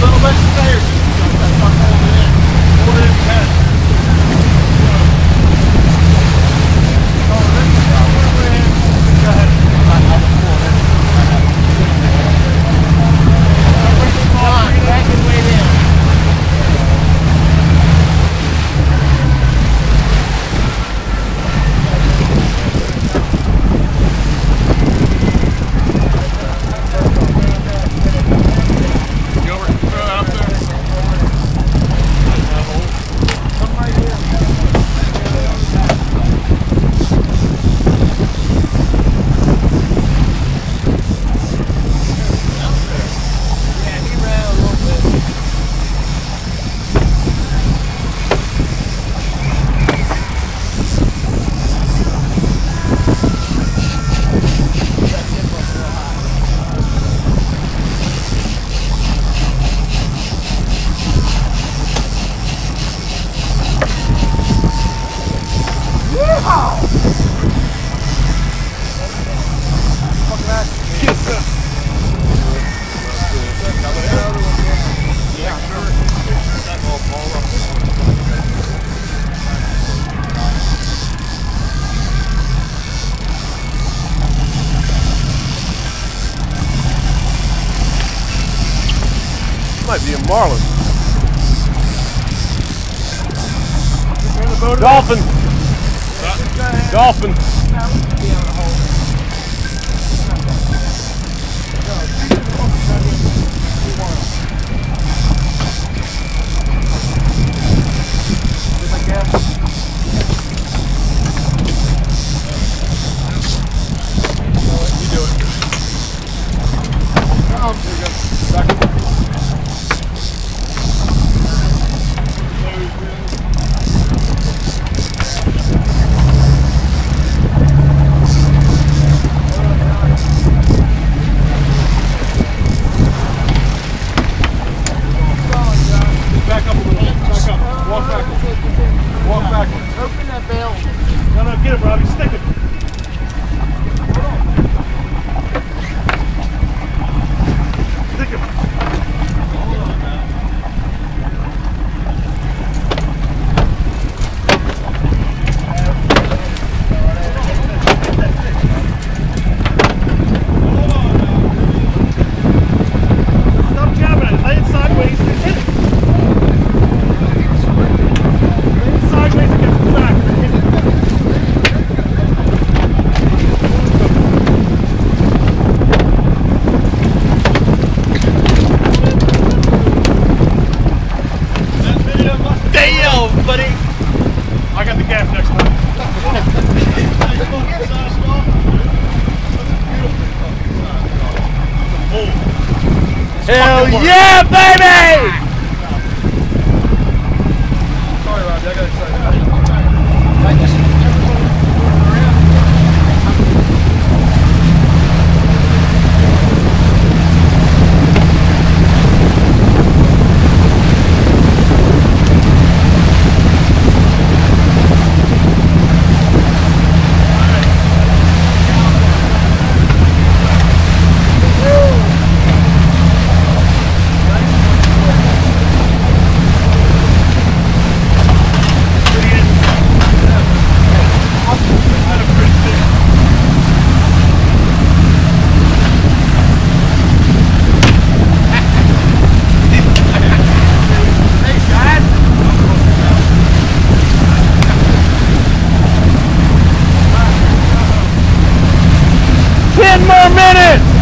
little bit. Might be a marlin. Dolphin. Dolphin. Baby! minute.